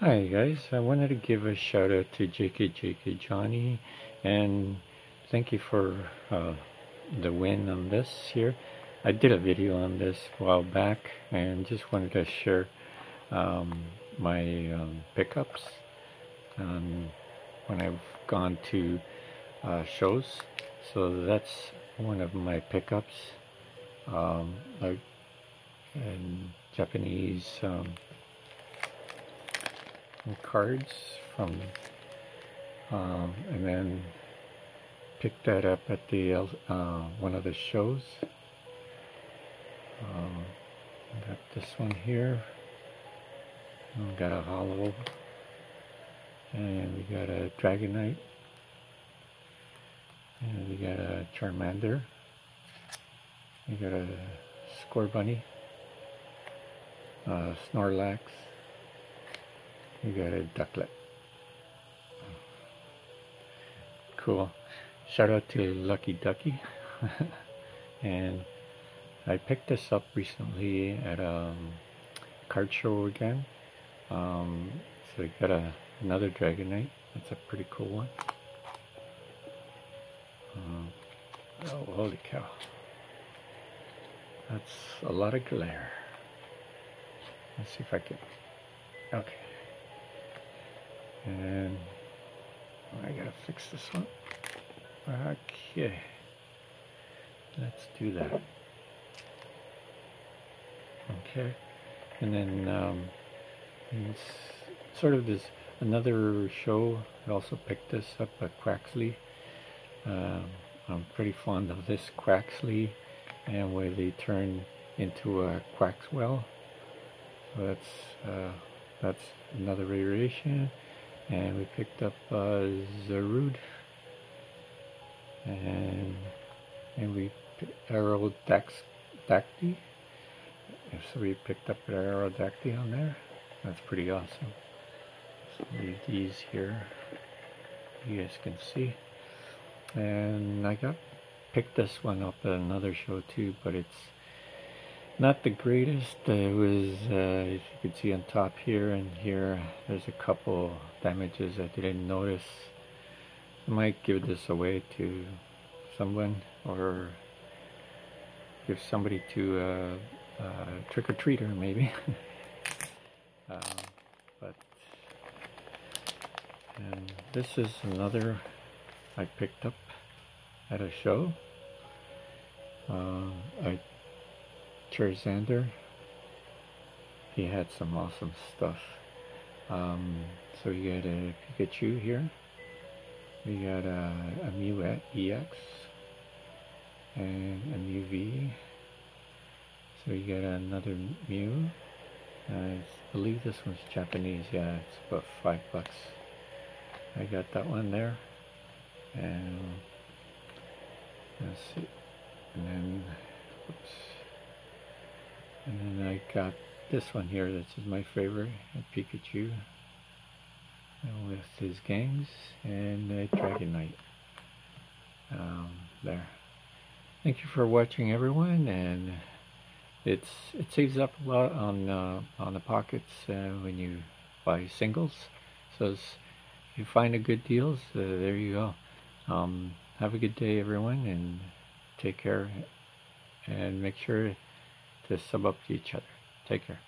Hi guys, I wanted to give a shout out to JKJK Johnny and thank you for uh, the win on this here. I did a video on this a while back and just wanted to share um, my um, pickups um, when I've gone to uh, shows. So that's one of my pickups, um, like in Japanese um, cards from um, and then picked that up at the uh, one of the shows. Um, got this one here. Got a holo. And we got a dragonite. And we got a charmander. We got a Scorbunny uh, snorlax you got a Ducklett. Cool. Shout out to Lucky Ducky. and I picked this up recently at a um, card show again. Um, so I got a, another Dragonite. That's a pretty cool one. Um, oh, holy cow. That's a lot of glare. Let's see if I can. Okay and I gotta fix this one. Okay. Let's do that. Okay. And then um, sort of this another show. I also picked this up at Quaxly. Um, I'm pretty fond of this Quaxly and where they turn into a Quaxwell so that's uh, that's another variation and we picked up uh, Zarude and and we Aerodactyl. So we picked up an Aerodactyl on there. That's pretty awesome. So leave these here. You guys can see. And I got picked this one up at another show too but it's not the greatest. Uh, it was, uh, as you can see on top here and here, there's a couple damages I didn't notice. I might give this away to someone or give somebody to a, a trick-or-treater maybe. um, but and this is another I picked up at a show. Uh, I Charzander. He had some awesome stuff. Um, so you got a Pikachu here. We got a, a Mew EX and a Mew V. So you got another Mew. I believe this one's Japanese. Yeah, it's about five bucks. I got that one there. And let's see. And then, oops. And then I got this one here, this is my favorite, Pikachu with his gangs and a Dragonite. Um, there. Thank you for watching everyone and it's it saves up a lot on uh, on the pockets uh, when you buy singles so if you find a good deals uh, there you go um, have a good day everyone and take care and make sure to sub up to each other. Take care.